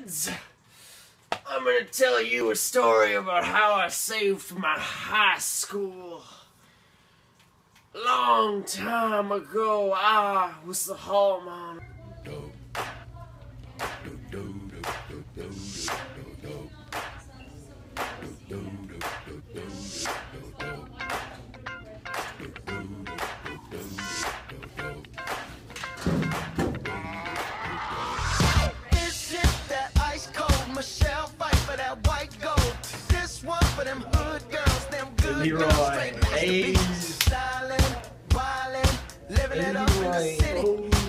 kids! I'm gonna tell you a story about how I saved my high school. Long time ago, I was the hall This Leeroy. girls, Hey. masterpieces. Stylin', wildin', living it up in the city.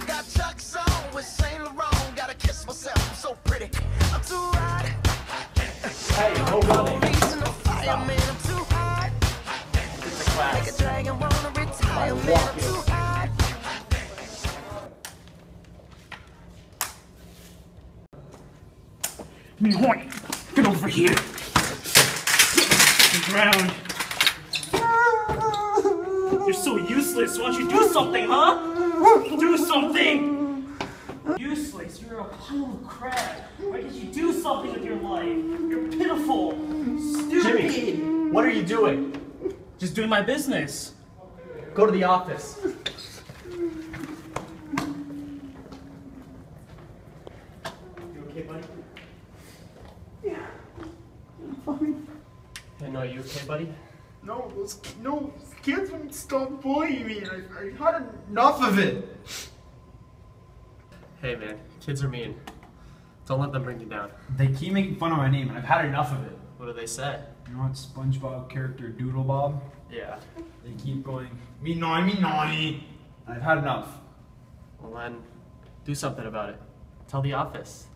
Got Chuck's on with Saint Laurent. Gotta kiss myself, I'm so pretty. I'm too hot. Hey, hold on. Police and the fireman, I'm too hot. It's a Like a dragon wanna retire, man, I'm too hot. Ahoy! Get over here! The ground! You're so useless! Why don't you do something, huh? Do something! Useless! You're a pile of crap! Why can't you do something with your life? You're pitiful! Stupid! Jimmy, what are you doing? Just doing my business! Go to the office. You okay, buddy? Yeah, I'm fine. Hey, no, you okay, buddy? No, those no those kids won't stop bullying me. I, I had enough of it. Hey, man, kids are mean. Don't let them bring you down. They keep making fun of my name, and I've had enough of it. What do they say? You know what SpongeBob character Doodle Bob? Yeah. They keep going, me naughty, me naughty. I've had enough. Well, then, do something about it. Tell the office.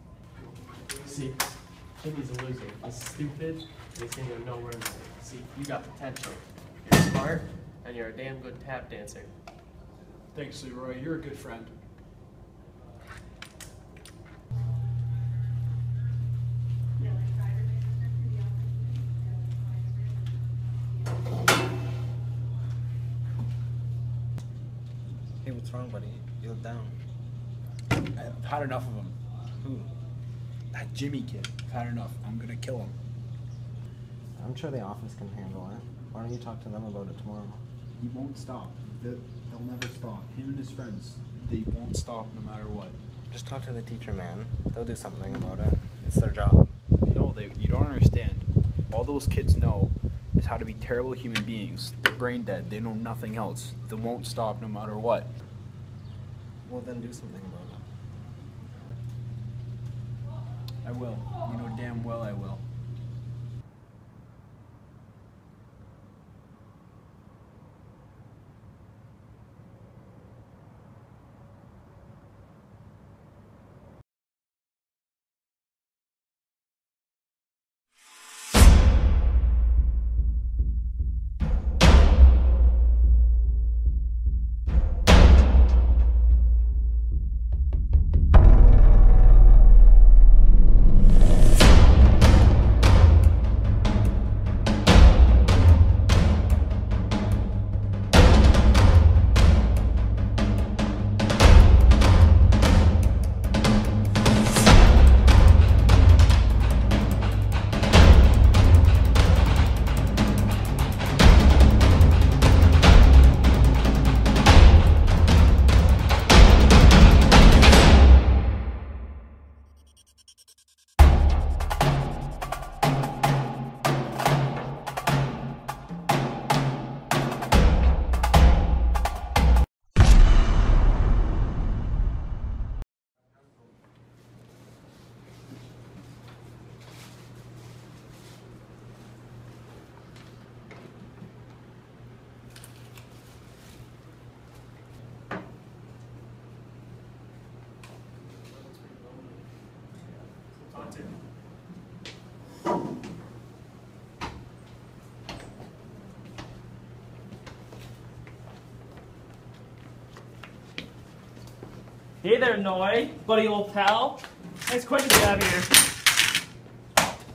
See, Jimmy's a loser. He's stupid. and He's gonna go nowhere in life. See, you got potential. You're smart, and you're a damn good tap dancer. Thanks, Leeroy. You're a good friend. Hey, what's wrong, buddy? You look down. I've had enough of him. Who? That Jimmy kid. I've had enough. I'm gonna kill him. I'm sure the office can handle it. Why don't you talk to them about it tomorrow? He won't stop. They'll, they'll never stop. Him and his friends, they won't stop no matter what. Just talk to the teacher, man. They'll do something about it. It's their job. No, they, you don't understand. All those kids know is how to be terrible human beings. They're brain dead. They know nothing else. They won't stop no matter what. Well, then do something about it. I will. You know damn well I will. Hey there, Noy, buddy old pal. Nice question to have here.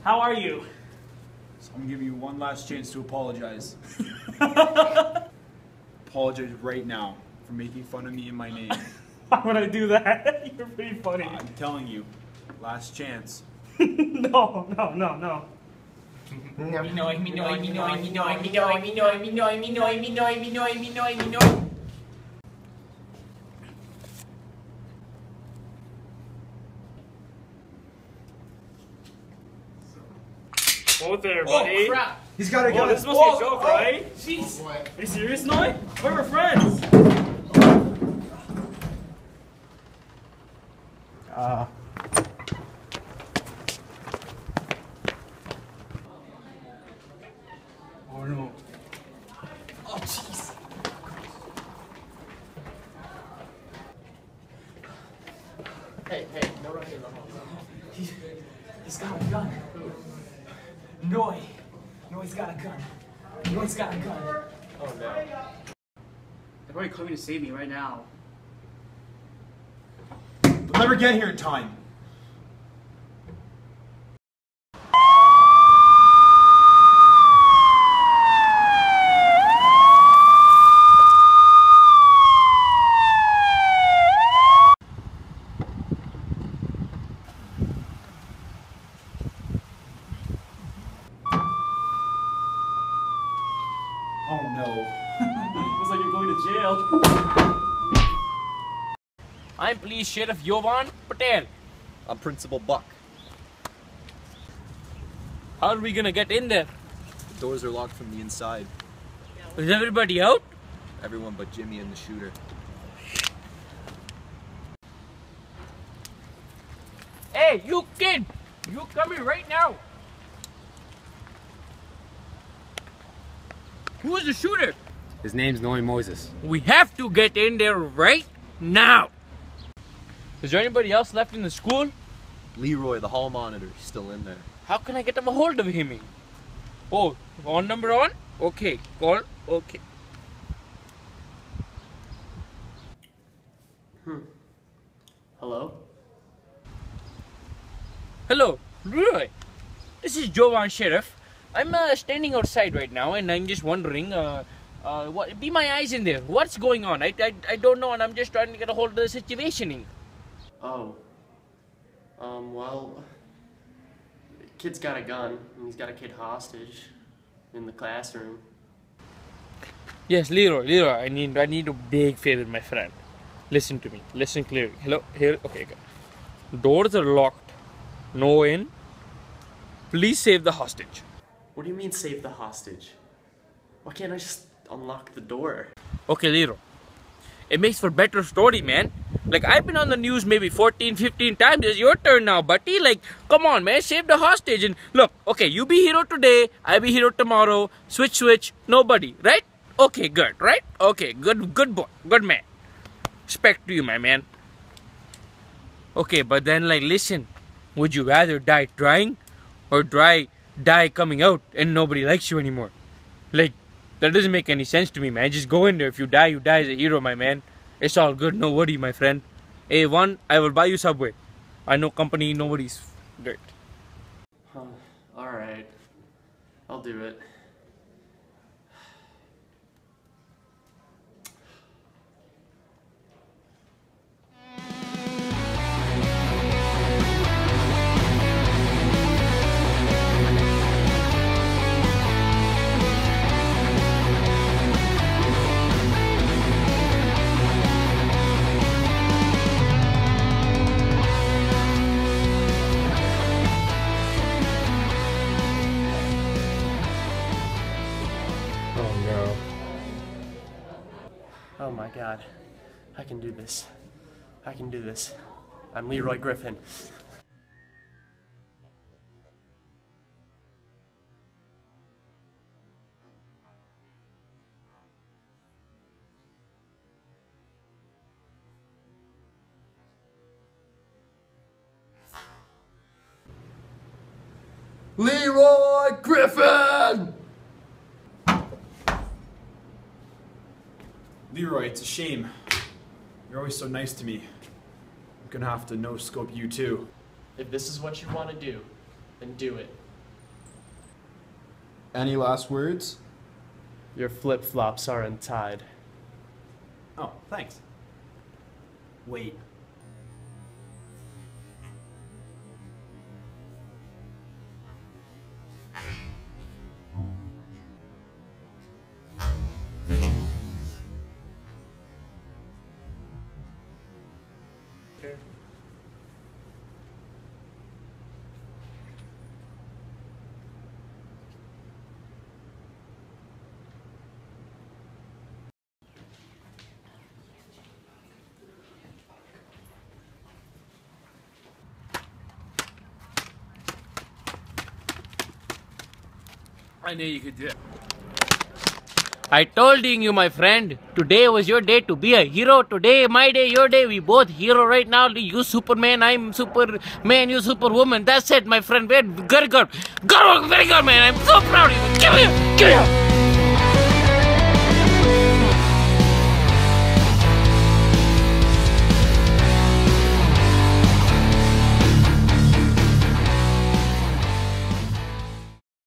How are you? So I'm giving you one last chance to apologize. apologize right now for making fun of me and my name. Why would I do that? You're pretty funny. I'm telling you, last chance. no, no, no, no. Whoa there, buddy. He's got a Whoa, gun. this must be a joke, right? Jeez. Are you serious, Noi? We're friends. Uh, Oh no. Hey, hey, no running in the hall. He's got a gun. Noi. Noi's got a gun. Noi's got a gun. They're probably coming to save me right now. They'll never get here in time. Oh no. Looks like you're going to jail. I'm Police Sheriff Yovan Patel. I'm Principal Buck. How are we gonna get in there? The doors are locked from the inside. Is everybody out? Everyone but Jimmy and the shooter. Hey, you kid! You come here right now! Who is the shooter? His name's Noe Moses. We have to get in there right now! Is there anybody else left in the school? Leeroy, the hall monitor, he's still in there. How can I get a hold of him? Oh, on number on? Okay, call. Okay. Hello? Hello, Leeroy. This is Jovan Sheriff. I'm uh, standing outside right now, and I'm just wondering, uh, uh, what? Be my eyes in there. What's going on? I, I, I don't know, and I'm just trying to get a hold of the situation. Oh. Um, well, kid's got a gun, and he's got a kid hostage in the classroom. Yes, Leeroy, Leeroy. I need, I need a big favor, my friend. Listen to me. Listen clearly. Hello, here. Okay, okay. Doors are locked. No in. Please save the hostage. What do you mean save the hostage? Why can't I just unlock the door? Okay, Leeroy. It makes for better story, man. Like I've been on the news maybe 14, 15 times. It's your turn now, buddy. Like, come on, man, save the hostage. And look, okay, you be hero today, I be hero tomorrow. Switch, switch. Nobody, right? Okay, good, right? Okay, good, good boy, good man. Respect to you, my man. Okay, but then like, listen, would you rather die trying, or try die coming out and nobody likes you anymore? Like, that doesn't make any sense to me, man. Just go in there. If you die, you die as a hero, my man. It's all good. No worry, my friend. A1, I will buy you Subway. I know company, nobody's dirt. Huh, alright. I'll do it. Oh my god. I can do this. I can do this. I'm Leeroy Griffin. Leeroy Griffin! Leeroy, it's a shame. You're always so nice to me. I'm gonna have to no scope you too. If this is what you want to do, then do it. Any last words? Your flip flops are untied. Oh, thanks. Wait. I knew you could do it. I told you, my friend, today was your day to be a hero. Today, my day, your day. We both hero right now. You Superman, I'm Superman, you Superwoman. That's it, my friend. Very good, good, good, very good, man. I'm so proud of you. Give me, give me.